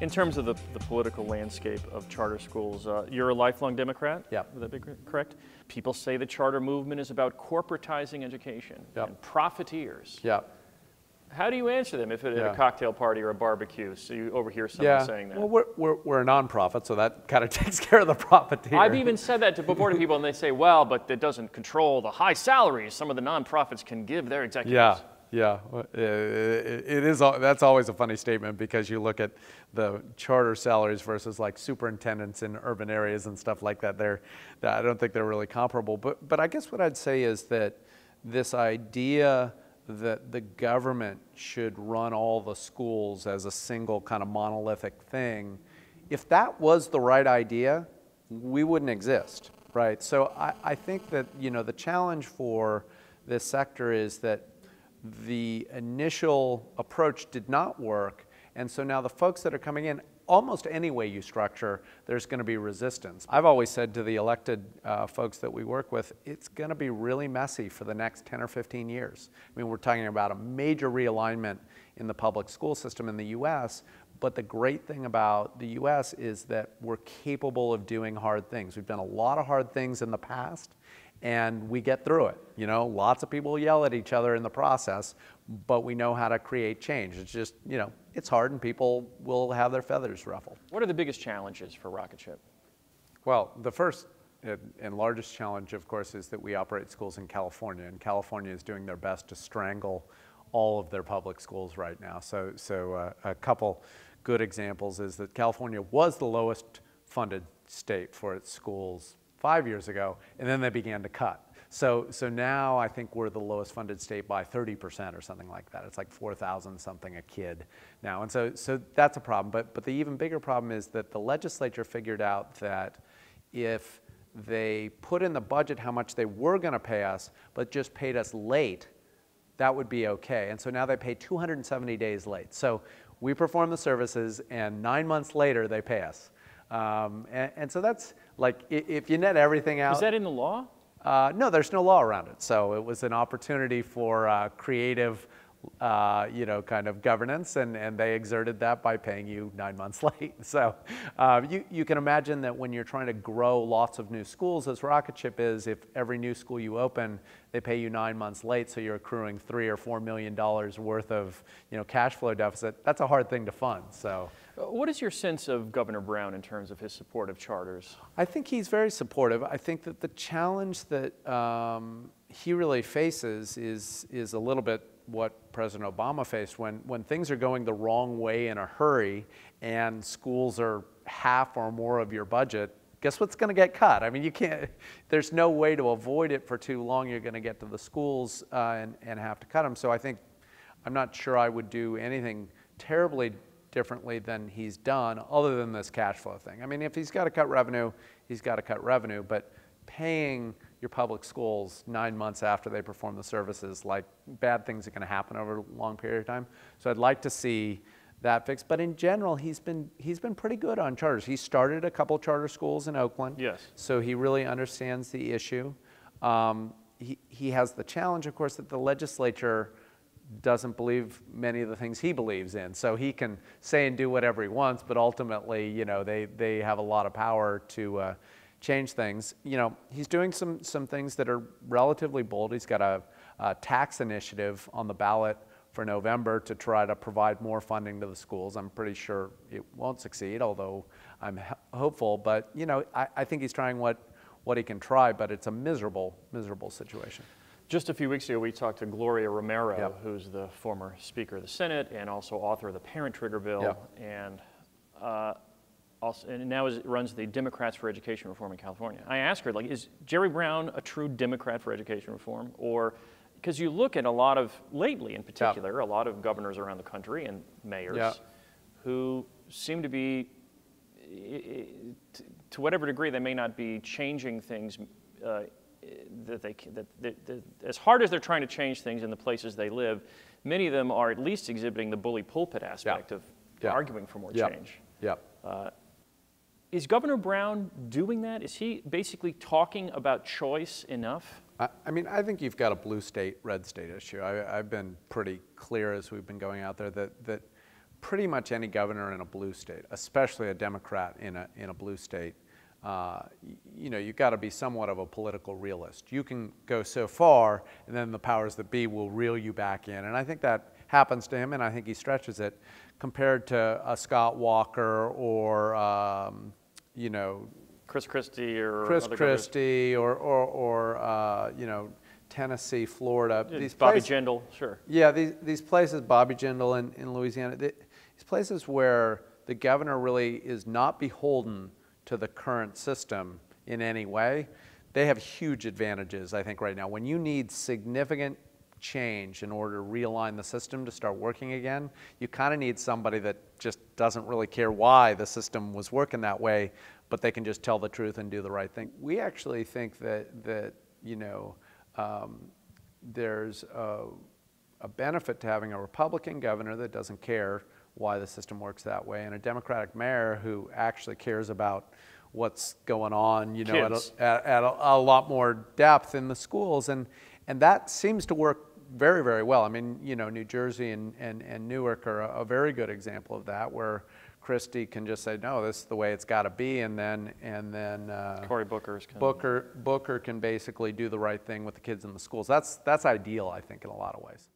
In terms of the, the political landscape of charter schools, uh, you're a lifelong Democrat? Yeah. Would that be correct? People say the charter movement is about corporatizing education Yep. and profiteers. Yeah. How do you answer them if at Yeah. a cocktail party or a barbecue, so you overhear someone Yeah. saying that? Well, we're, we're, we're a nonprofit, so that kind of takes care of the profiteer. I've even said that to before to people, and they say, "Well, but that doesn't control the high salaries some of the nonprofits can give their executives." Yeah, yeah. It it is, that's always a funny statement because you look at the charter salaries versus like superintendents in urban areas and stuff like that. They're, I don't think they're really comparable. But, but I guess what I'd say is that this idea that the government should run all the schools as a single kind of monolithic thing, if that was the right idea, we wouldn't exist, right? So I, I think that, you know, the challenge for this sector is that the initial approach did not work. And so now the folks that are coming in, almost any way you structure, there's going to be resistance. I've always said to the elected uh, folks that we work with, it's going to be really messy for the next 10 or 15 years. I mean, we're talking about a major realignment in the public school system in the US. But the great thing about the US is that we're capable of doing hard things. We've done a lot of hard things in the past and we get through it. You know, lots of people yell at each other in the process, but we know how to create change. It's just, you know, it's hard and people will have their feathers ruffled. What are the biggest challenges for Rocketship? Well, the first and- largest challenge, of course, is that we operate schools in California, and California is doing their best to strangle all of their public schools right now. So, so uh, a couple good examples is that California was the lowest funded state for its schools five years ago, and then they began to cut. So, so now I think we're the lowest funded state by 30% or something like that. It's like 4,000 something a kid now. And so, so that's a problem. But, but the even bigger problem is that the legislature figured out that if they put in the budget how much they were going to pay us, but just paid us late, that would be okay. And so now they pay 270 days late. So we perform the services, and nine months later they pay us. Um, and, and so that's like if you net everything out. Is that in the law? Uh, no, there's no law around it. So it was an opportunity for uh, creative, uh, you know, kind of governance, and, and they exerted that by paying you nine months late. So uh, you, you can imagine that when you're trying to grow lots of new schools, as Rocketship is, if every new school you open, they pay you nine months late, so you're accruing three or four million dollars worth of, you know, cash flow deficit. That's a hard thing to fund. So. Uh, What is your sense of Governor Brown in terms of his support of charters? I think he's very supportive. I think that the challenge that um, he really faces is, is a little bit what President Obama faced when, when things are going the wrong way in a hurry and schools are half or more of your budget. Guess what's going to get cut? I mean, you can't, there's no way to avoid it for too long. You're going to get to the schools uh, and, and have to cut them. So I think, I'm not sure I would do anything terribly differently than he's done, other than this cash flow thing. I mean, if he's got to cut revenue, he's got to cut revenue, but paying your public schools nine months after they perform the services, like bad things are going to happen over a long period of time. So I'd like to see that fixed. But in general, he's been he's been pretty good on charters. He started a couple charter schools in Oakland. Yes. So he really understands the issue. Um, he, he has the challenge, of course, that the legislature doesn't believe many of the things he believes in. So he can say and do whatever he wants, but ultimately, you know, they, they have a lot of power to uh, change things. You know, he's doing some, some things that are relatively bold. He's got a, a tax initiative on the ballot for November to try to provide more funding to the schools. I'm pretty sure it won't succeed, although I'm hopeful. But, you know, I, I think he's trying what, what he can try, but it's a miserable, miserable situation. Just a few weeks ago, we talked to Gloria Romero, Yep. who's the former Speaker of the Senate and also author of the Parent Trigger Bill, Yep. and uh, also, and now is, runs the Democrats for Education Reform in California. I asked her, like, is Jerry Brown a true Democrat for education reform, or because you look at a lot of lately, in particular, a lot of governors around the country and mayors Yeah. who seem to be i- i- t- to whatever degree they may not be changing things uh, that they that, that, that as hard as they're trying to change things in the places they live, many of them are at least exhibiting the bully pulpit aspect of Yeah. arguing for more change. Yep. Is Governor Brown doing that? Is he basically talking about choice enough? I, I mean, I think you've got a blue state, red state issue. I, I've been pretty clear as we've been going out there that, that pretty much any governor in a blue state, especially a Democrat in a, in a blue state, uh, you know, you've got to be somewhat of a political realist. You can go so far, and then the powers that be will reel you back in. And I think that happens to him, and I think he stretches it compared to a Scott Walker or, um, you know, Chris Christie or Chris? Christie or, or, or uh, you know, Tennessee, Florida. Yeah, These Bobby places, Jindal, sure. yeah, these, these places, Bobby Jindal in, in Louisiana, th- these places where the governor really is not beholden to the current system in any way, they have huge advantages, I think, right now. When you need significant change in order to realign the system to start working again, you kind of need somebody that just doesn't really care why the system was working that way, but they can just tell the truth and do the right thing. We actually think that, that you know, um, there's a, a benefit to having a Republican governor that doesn't care why the system works that way, and a Democratic mayor who actually cares about what's going on, you know, at, a, at, at a, a lot more depth in the schools, and and that seems to work very, very well. I mean, you know, New Jersey and, and, and Newark are a, a very good example of that, where Christie can just say, no, this is the way it's got to be, and then and then uh, Cory Booker's of- Booker Booker can basically do the right thing with the kids in the schools. That's that's ideal, I think, in a lot of ways.